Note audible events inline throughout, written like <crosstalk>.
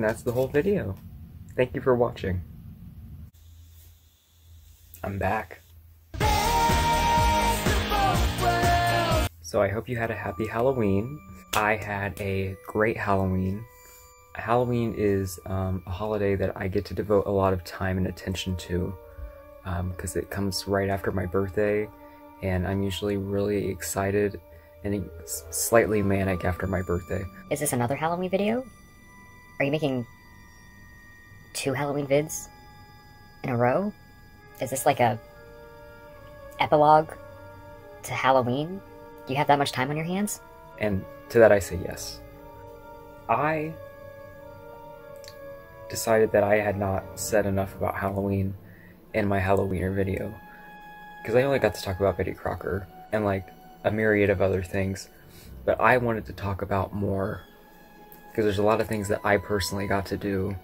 And that's the whole video. Thank you for watching. I'm back. So I hope you had a happy Halloween. I had a great Halloween. Halloween is um, a holiday that I get to devote a lot of time and attention to because um, it comes right after my birthday, and I'm usually really excited and slightly manic after my birthday. Is this another Halloween video? Are you making two Halloween vids in a row? Is this like a epilogue to Halloween? Do you have that much time on your hands? And to that I say yes. I decided that I had not said enough about Halloween in my Halloweener video. Because I only got to talk about Betty Crocker and like a myriad of other things. But I wanted to talk about more because there's a lot of things that I personally got to do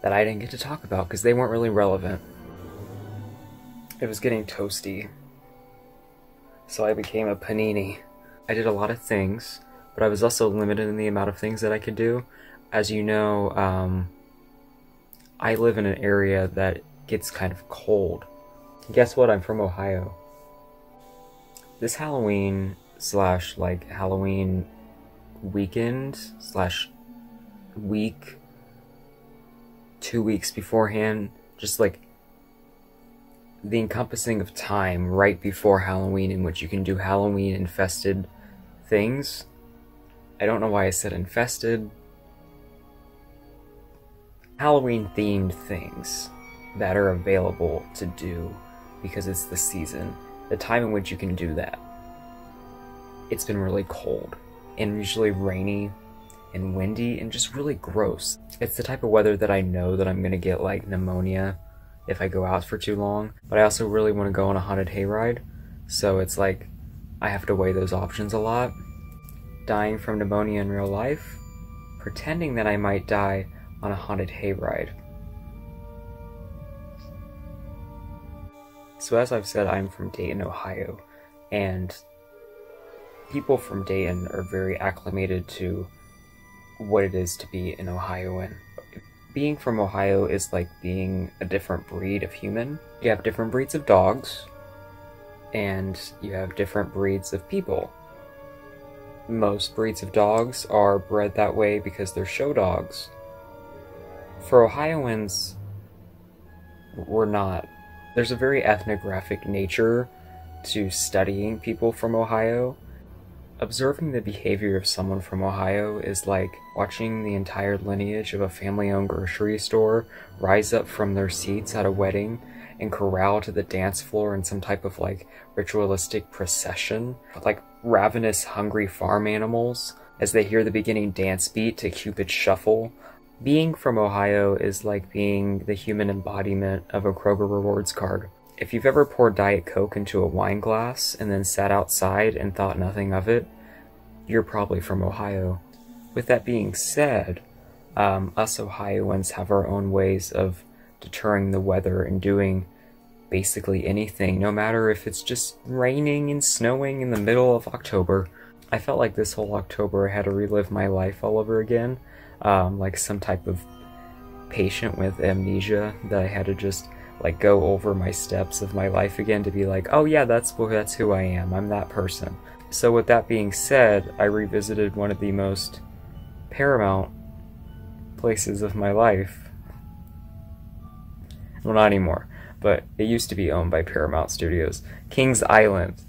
that I didn't get to talk about because they weren't really relevant. It was getting toasty. So I became a panini. I did a lot of things, but I was also limited in the amount of things that I could do. As you know, um, I live in an area that gets kind of cold. Guess what? I'm from Ohio. This Halloween slash like Halloween weekend slash week, two weeks beforehand, just like the encompassing of time right before Halloween in which you can do Halloween infested things. I don't know why I said infested. Halloween themed things that are available to do because it's the season, the time in which you can do that. It's been really cold and usually rainy and windy and just really gross. It's the type of weather that I know that I'm gonna get like pneumonia if I go out for too long, but I also really want to go on a haunted hayride, so it's like I have to weigh those options a lot. Dying from pneumonia in real life, pretending that I might die on a haunted hayride. So, as I've said, I'm from Dayton, Ohio, and people from Dayton are very acclimated to what it is to be an Ohioan. Being from Ohio is like being a different breed of human. You have different breeds of dogs, and you have different breeds of people. Most breeds of dogs are bred that way because they're show dogs. For Ohioans, we're not there's a very ethnographic nature to studying people from Ohio. Observing the behavior of someone from Ohio is like watching the entire lineage of a family owned grocery store rise up from their seats at a wedding and corral to the dance floor in some type of like ritualistic procession, like ravenous, hungry farm animals as they hear the beginning dance beat to Cupid's Shuffle being from Ohio is like being the human embodiment of a Kroger Rewards card. If you've ever poured Diet Coke into a wine glass and then sat outside and thought nothing of it, you're probably from Ohio. With that being said, um, us Ohioans have our own ways of deterring the weather and doing basically anything, no matter if it's just raining and snowing in the middle of October. I felt like this whole October I had to relive my life all over again um, like some type of patient with amnesia that I had to just like go over my steps of my life again to be like, oh yeah, that's that's who I am. I'm that person. So with that being said, I revisited one of the most paramount places of my life. Well, not anymore, but it used to be owned by Paramount Studios. Kings Island.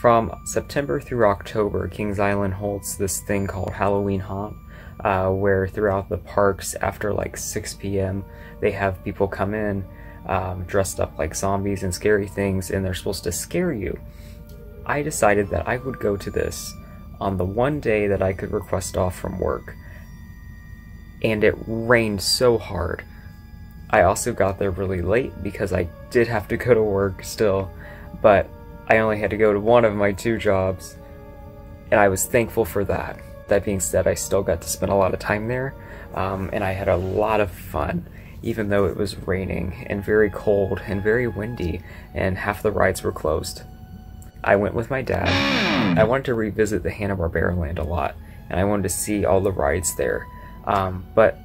From September through October, Kings Island holds this thing called Halloween Haunt, uh, where throughout the parks after like 6 p.m. they have people come in um, dressed up like zombies and scary things, and they're supposed to scare you. I decided that I would go to this on the one day that I could request off from work, and it rained so hard. I also got there really late because I did have to go to work still, but I only had to go to one of my two jobs, and I was thankful for that. That being said, I still got to spend a lot of time there, um, and I had a lot of fun, even though it was raining and very cold and very windy, and half the rides were closed. I went with my dad. I wanted to revisit the Hanna-Barbera land a lot, and I wanted to see all the rides there. Um, but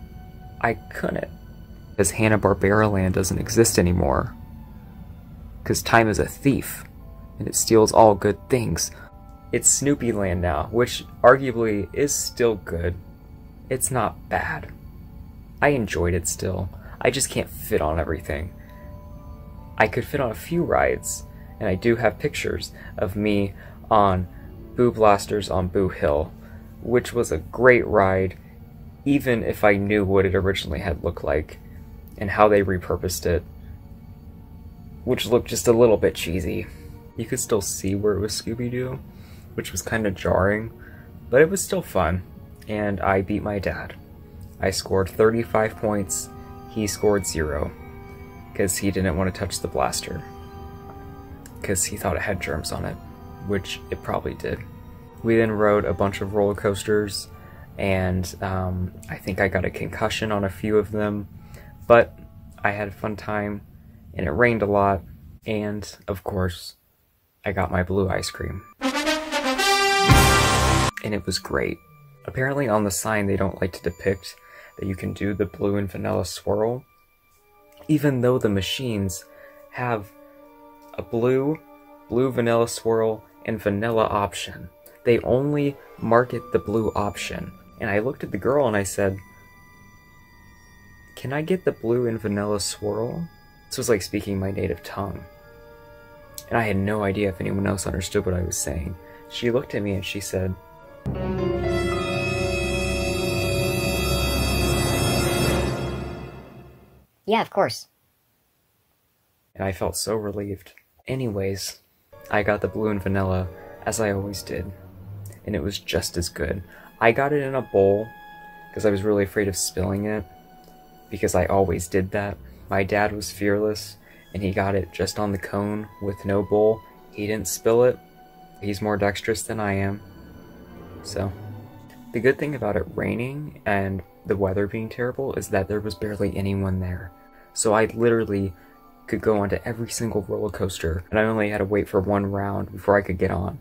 I couldn't. Because Hanna-Barbera Land doesn't exist anymore. Because time is a thief, and it steals all good things. It's Snoopy Land now, which arguably is still good. It's not bad. I enjoyed it still. I just can't fit on everything. I could fit on a few rides, and I do have pictures of me on Boo Blasters on Boo Hill, which was a great ride, even if I knew what it originally had looked like and how they repurposed it, which looked just a little bit cheesy. You could still see where it was Scooby Doo, which was kind of jarring, but it was still fun, and I beat my dad. I scored 35 points, he scored zero, because he didn't want to touch the blaster, because he thought it had germs on it, which it probably did. We then rode a bunch of roller coasters, and um, I think I got a concussion on a few of them, but I had a fun time, and it rained a lot, and of course, I got my blue ice cream. And it was great. Apparently, on the sign, they don't like to depict that you can do the blue and vanilla swirl, even though the machines have a blue, blue vanilla swirl, and vanilla option. They only market the blue option. And I looked at the girl and I said, Can I get the blue and vanilla swirl? This was like speaking my native tongue. And I had no idea if anyone else understood what I was saying. She looked at me and she said, Yeah, of course. and I felt so relieved. Anyways, I got the blue and vanilla, as I always did, and it was just as good. I got it in a bowl, because I was really afraid of spilling it, because I always did that. My dad was fearless, and he got it just on the cone with no bowl. He didn't spill it. He's more dexterous than I am. So, the good thing about it raining and the weather being terrible is that there was barely anyone there. So I literally could go onto every single roller coaster, and I only had to wait for one round before I could get on.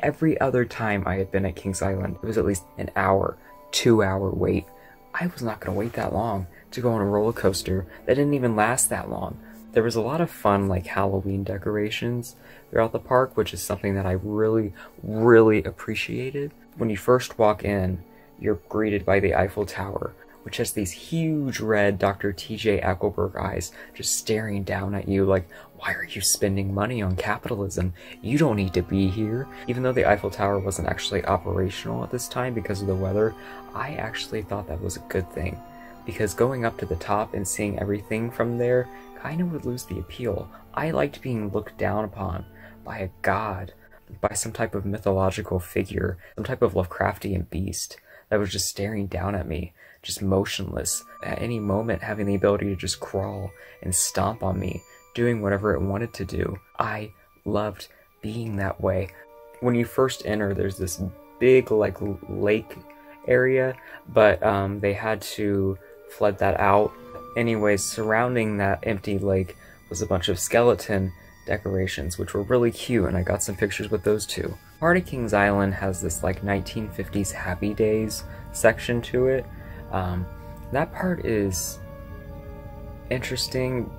Every other time I had been at Kings Island, it was at least an hour, two hour wait. I was not going to wait that long to go on a roller coaster that didn't even last that long. There was a lot of fun, like Halloween decorations throughout the park, which is something that I really, really appreciated. When you first walk in, you're greeted by the Eiffel Tower, which has these huge red Dr. TJ Eckleburg eyes just staring down at you like, why are you spending money on capitalism? You don't need to be here. Even though the Eiffel Tower wasn't actually operational at this time because of the weather, I actually thought that was a good thing. Because going up to the top and seeing everything from there kind of would lose the appeal. I liked being looked down upon by a god, by some type of mythological figure, some type of Lovecraftian beast that was just staring down at me, just motionless, at any moment having the ability to just crawl and stomp on me, doing whatever it wanted to do. I loved being that way. When you first enter, there's this big, like, lake area, but um, they had to flood that out. Anyways, surrounding that empty lake was a bunch of skeleton decorations, which were really cute, and I got some pictures with those too. Part of Kings Island has this like 1950s Happy Days section to it. Um, that part is interesting.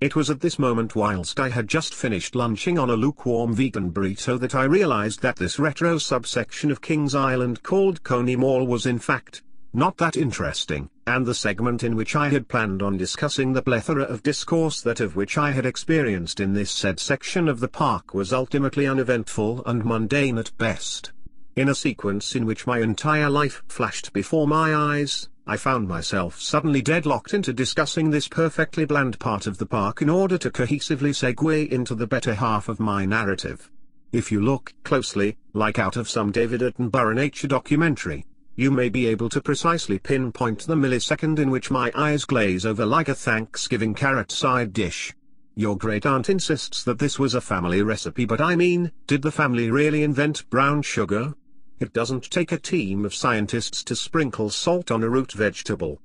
It was at this moment whilst I had just finished lunching on a lukewarm vegan burrito that I realized that this retro subsection of Kings Island called Coney Mall was in fact, not that interesting, and the segment in which I had planned on discussing the plethora of discourse that of which I had experienced in this said section of the park was ultimately uneventful and mundane at best. In a sequence in which my entire life flashed before my eyes, I found myself suddenly deadlocked into discussing this perfectly bland part of the park in order to cohesively segue into the better half of my narrative. If you look closely, like out of some David Attenborough nature documentary, you may be able to precisely pinpoint the millisecond in which my eyes glaze over like a Thanksgiving carrot side dish. Your great aunt insists that this was a family recipe but I mean, did the family really invent brown sugar? It doesn't take a team of scientists to sprinkle salt on a root vegetable.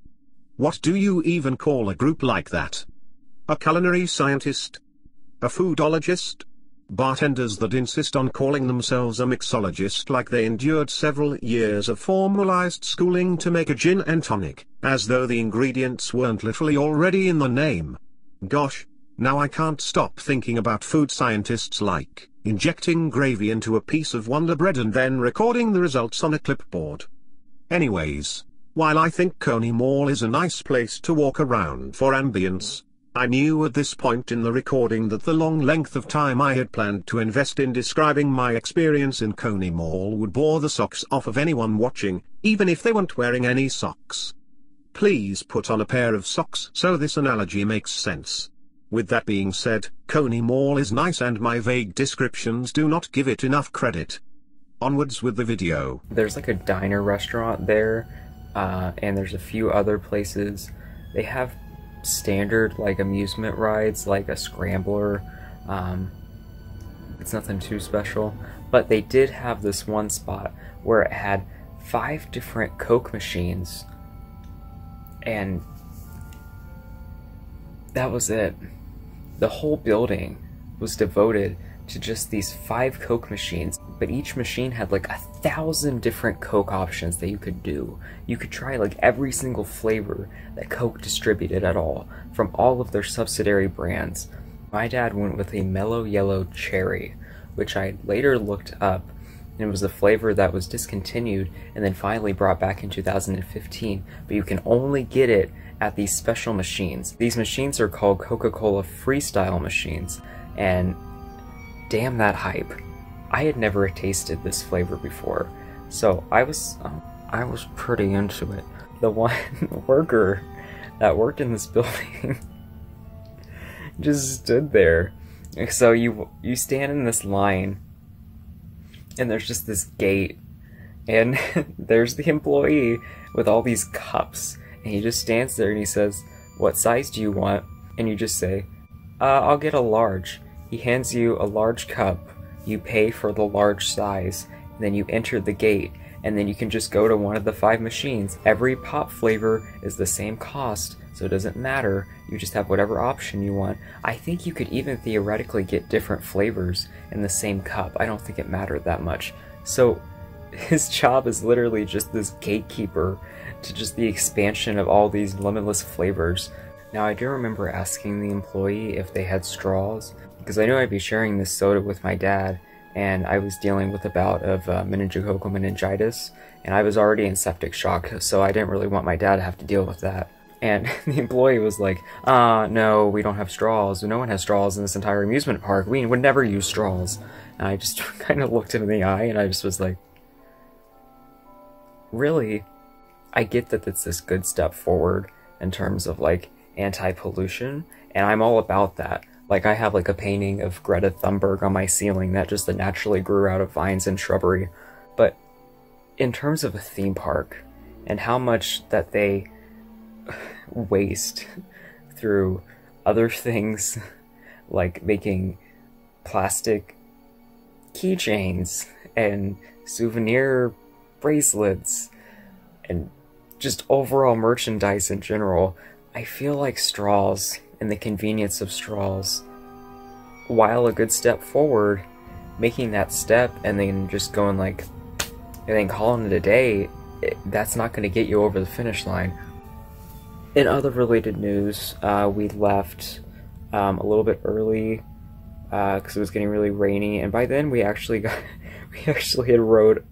What do you even call a group like that? A culinary scientist? A foodologist? Bartenders that insist on calling themselves a mixologist like they endured several years of formalized schooling to make a gin and tonic, as though the ingredients weren't literally already in the name. Gosh, now I can't stop thinking about food scientists like injecting gravy into a piece of Wonder Bread and then recording the results on a clipboard. Anyways, while I think Coney Mall is a nice place to walk around for ambience, I knew at this point in the recording that the long length of time I had planned to invest in describing my experience in Coney Mall would bore the socks off of anyone watching, even if they weren't wearing any socks. Please put on a pair of socks so this analogy makes sense. With that being said, Coney Mall is nice and my vague descriptions do not give it enough credit. Onwards with the video. There's like a diner restaurant there, uh, and there's a few other places. They have standard like amusement rides like a scrambler um, it's nothing too special but they did have this one spot where it had five different coke machines and that was it the whole building was devoted to just these five Coke machines, but each machine had like a thousand different Coke options that you could do. You could try like every single flavor that Coke distributed at all, from all of their subsidiary brands. My dad went with a mellow yellow cherry, which I later looked up, and it was a flavor that was discontinued and then finally brought back in 2015, but you can only get it at these special machines. These machines are called Coca-Cola Freestyle machines, and damn that hype. I had never tasted this flavor before, so I was um, I was pretty into it. The one <laughs> worker that worked in this <laughs> building just stood there. So you you stand in this line, and there's just this gate, and <laughs> there's the employee with all these cups, and he just stands there and he says, "What size do you want?" And you just say, uh, "I'll get a large." He hands you a large cup, you pay for the large size, then you enter the gate, and then you can just go to one of the five machines. Every pop flavor is the same cost, so it doesn't matter. You just have whatever option you want. I think you could even theoretically get different flavors in the same cup. I don't think it mattered that much. So his job is literally just this gatekeeper to just the expansion of all these limitless flavors. Now, I do remember asking the employee if they had straws, because I knew I'd be sharing this soda with my dad, and I was dealing with a bout of uh, meningococcal meningitis, and I was already in septic shock, so I didn't really want my dad to have to deal with that. And <laughs> the employee was like, uh, no, we don't have straws. No one has straws in this entire amusement park. We would never use straws. And I just <laughs> kind of looked him in the eye, and I just was like, really? I get that it's this good step forward in terms of like anti-pollution, and I'm all about that. Like I have like a painting of Greta Thunberg on my ceiling that just naturally grew out of vines and shrubbery. But in terms of a theme park and how much that they <sighs> waste through other things <laughs> like making plastic keychains and souvenir bracelets and just overall merchandise in general, I feel like straws and the convenience of straws. While a good step forward, making that step and then just going like, and then calling it a day, it, that's not going to get you over the finish line. In other related news, uh, we left um, a little bit early because uh, it was getting really rainy, and by then we actually got <laughs> we actually had rode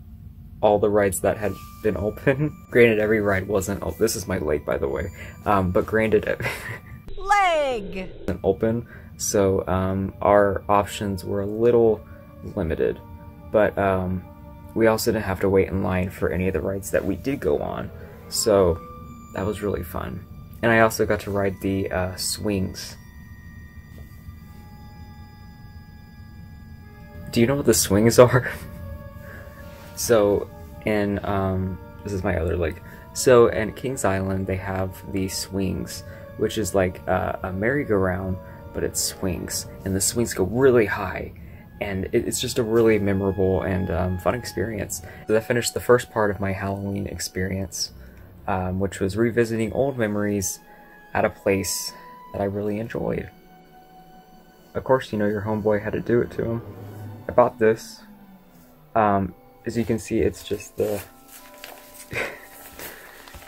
all the rides that had been <laughs> open. granted, every ride wasn't. Oh, this is my lake, by the way. Um, but granted, <laughs> leg open, so um, our options were a little limited. But um, we also didn't have to wait in line for any of the rides that we did go on, so that was really fun. And I also got to ride the uh, swings. Do you know what the swings <laughs> are? So, in um, this is my other like So, in Kings Island, they have the swings which is like a, a merry-go-round, but it swings, and the swings go really high, and it, it's just a really memorable and um, fun experience. So that finished the first part of my Halloween experience, um, which was revisiting old memories at a place that I really enjoyed. of course, you know your homeboy had to do it to him. I bought this. Um, as you can see, it's just the. <laughs>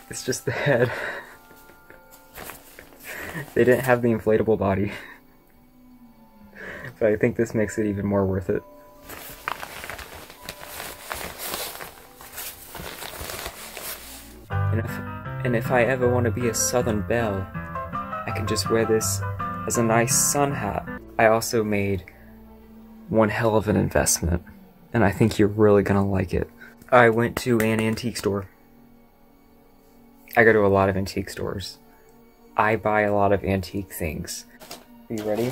it's just the head. <laughs> they didn't have the inflatable body. <laughs> but I think this makes it even more worth it. And if, and if I ever want to be a Southern Belle, I can just wear this as a nice sun hat. I also made one hell of an investment, and I think you're really gonna like it. I went to an antique store. I go to a lot of antique stores. I buy a lot of antique things. Are you ready?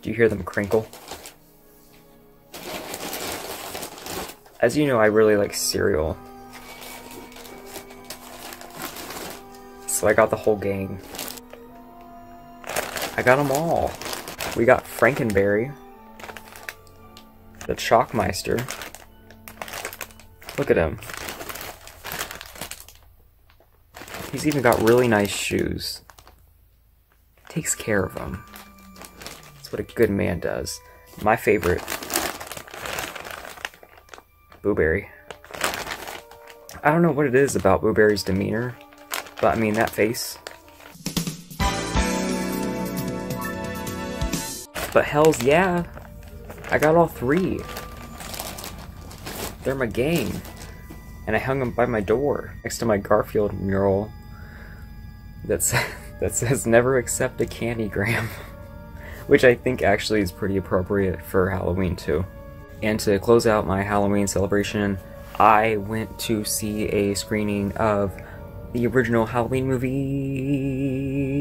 Do you hear them crinkle? As you know, I really like cereal. So I got the whole gang. I got them all. We got Frankenberry, the Chalkmeister. Look at him. He's even got really nice shoes. Takes care of them. That's what a good man does. My favorite, Boo Berry. I don't know what it is about Boo Berry's demeanor, but I mean, that face. But hells yeah, I got all three. They're my gang. And I hung them by my door, next to my Garfield mural that's, <laughs> that says never accept a candygram. <laughs> Which I think actually is pretty appropriate for Halloween too. And to close out my Halloween celebration, I went to see a screening of the original Halloween movie.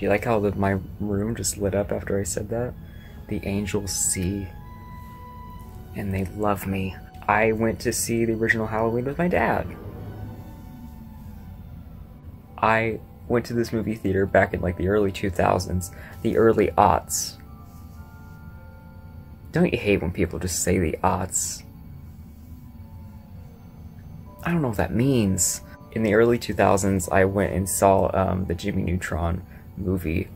Do you like how the, my room just lit up after I said that? The angels see, and they love me. I went to see the original Halloween with my dad. I went to this movie theater back in like the early 2000s, the early aughts. Don't you hate when people just say the aughts? I don't know what that means. In the early 2000s, I went and saw um, the Jimmy Neutron movie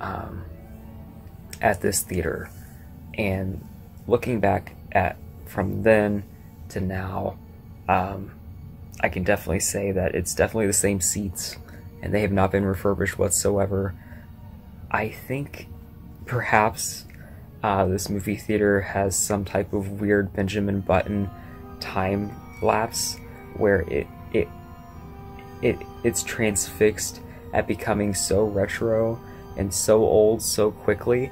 um, at this theater. And looking back at from then to now, um, I can definitely say that it's definitely the same seats and they have not been refurbished whatsoever. I think perhaps uh, this movie theater has some type of weird Benjamin Button time lapse where it it it it's transfixed at becoming so retro and so old so quickly.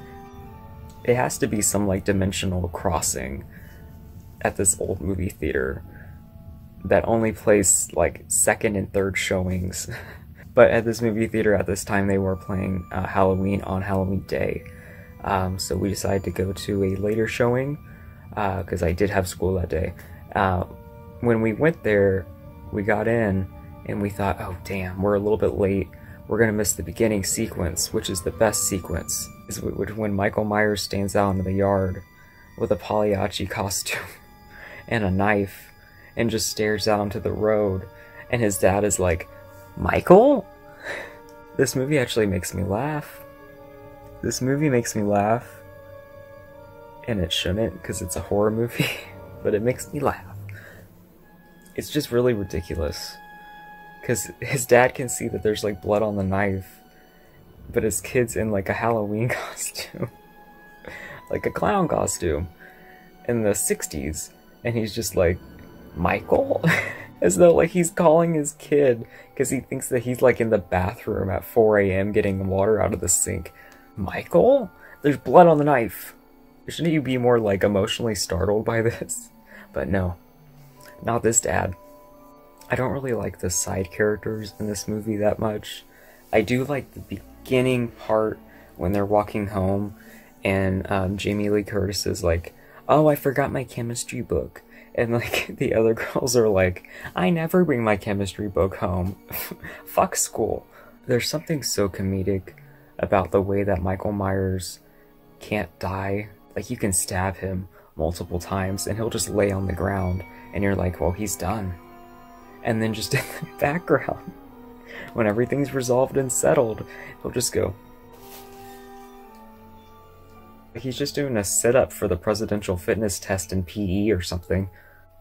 It has to be some like dimensional crossing at this old movie theater that only plays like second and third showings. <laughs> but at this movie theater at this time, they were playing uh, Halloween on Halloween Day. Um, so we decided to go to a later showing because uh, I did have school that day. Uh, when we went there, we got in and we thought, oh damn, we're a little bit late. We're gonna miss the beginning sequence, which is the best sequence. Is when Michael Myers stands out in the yard with a Pagliacci costume <laughs> and a knife and just stares out onto the road. And his dad is like, Michael? <laughs> This movie actually makes me laugh. This movie makes me laugh. And it shouldn't because it's a horror movie, <laughs> but it makes me laugh. It's just really ridiculous. Because his dad can see that there's like blood on the knife, but his kid's in like a Halloween <laughs> costume. like a clown costume in the 60s and he's just like, Michael? <laughs> As though like he's calling his kid because he thinks that he's like in the bathroom at 4 a.m. getting water out of the sink. Michael? There's blood on the knife. Shouldn't you be more like emotionally startled by this? But no, not this dad. I don't really like the side characters in this movie that much. I do like the beginning part when they're walking home and um, Jamie Lee Curtis is like, oh, I forgot my chemistry book. And like <laughs> the other girls are like, I never bring my chemistry book home. <laughs> Fuck school. There's something so comedic about the way that Michael Myers can't die. Like you can stab him multiple times and he'll just lay on the ground and you're like, well, he's done. And then just <laughs> in the background, when everything's resolved and settled, he'll just go. He's just doing a sit up for the presidential fitness test in PE or something.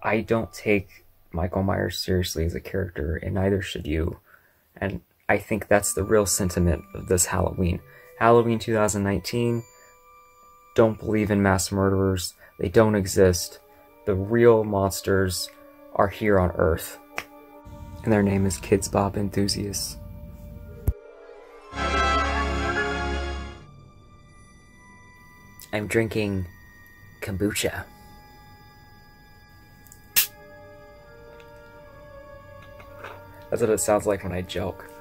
I don't take Michael Myers seriously as a character, and neither should you. And I think that's the real sentiment of this Halloween. Halloween 2019, don't believe in mass murderers. They don't exist. The real monsters are here on Earth. And their name is Kidz Bop Enthusiasts. I'm drinking kombucha. That's what it sounds like when I joke.